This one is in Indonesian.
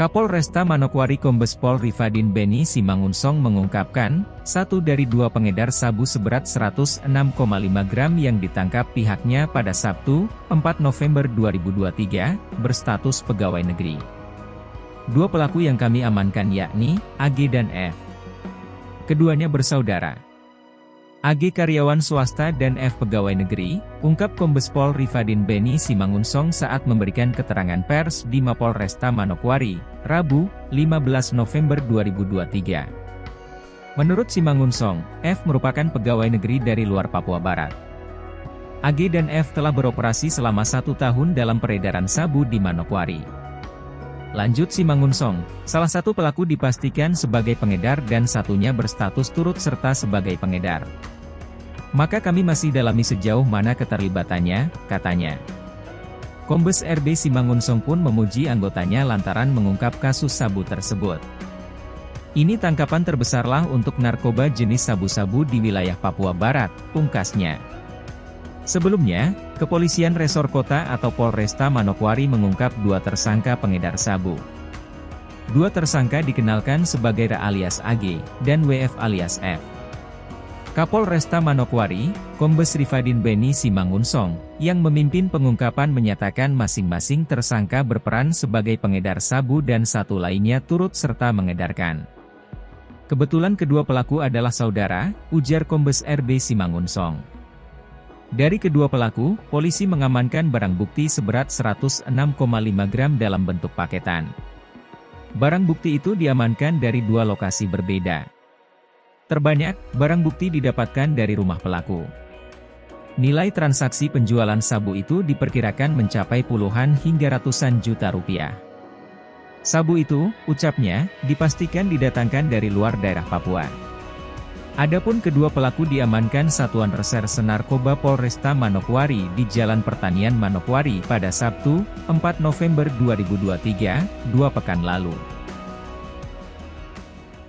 Kapolresta Manokwari Kombes Pol Rifadin Beni Simangunsong mengungkapkan, satu dari dua pengedar sabu seberat 106,5 gram yang ditangkap pihaknya pada Sabtu, 4 November 2023, berstatus pegawai negeri. Dua pelaku yang kami amankan yakni, AG dan F. Keduanya bersaudara. AG karyawan swasta dan F pegawai negeri, ungkap Kombes Pol Rifadin Beni Simangunsong saat memberikan keterangan pers di Mapol Resta Manokwari, Rabu, 15 November 2023. Menurut Simangunsong, F merupakan pegawai negeri dari luar Papua Barat. AG dan F telah beroperasi selama satu tahun dalam peredaran sabu di Manokwari. Lanjut Simangunsong, salah satu pelaku dipastikan sebagai pengedar dan satunya berstatus turut serta sebagai pengedar. Maka kami masih dalami sejauh mana keterlibatannya, katanya. Kombes RB Simangunsong pun memuji anggotanya lantaran mengungkap kasus sabu tersebut. Ini tangkapan terbesarlah untuk narkoba jenis sabu-sabu di wilayah Papua Barat, pungkasnya. Sebelumnya, Kepolisian Resor Kota atau Polresta Manokwari mengungkap dua tersangka pengedar sabu. Dua tersangka dikenalkan sebagai Ra alias AG, dan WF alias F. Kapolresta Manokwari, Kombes Rifadin Beni Simangunsong, yang memimpin pengungkapan menyatakan masing-masing tersangka berperan sebagai pengedar sabu dan satu lainnya turut serta mengedarkan. Kebetulan kedua pelaku adalah saudara, ujar Kombes RB Simangunsong. Dari kedua pelaku, polisi mengamankan barang bukti seberat 106,5 gram dalam bentuk paketan. Barang bukti itu diamankan dari dua lokasi berbeda. Terbanyak, barang bukti didapatkan dari rumah pelaku. Nilai transaksi penjualan sabu itu diperkirakan mencapai puluhan hingga ratusan juta rupiah. Sabu itu, ucapnya, dipastikan didatangkan dari luar daerah Papua. Adapun kedua pelaku diamankan Satuan Reserse Narkoba Polresta Manokwari di Jalan Pertanian Manokwari pada Sabtu, 4 November 2023, dua pekan lalu.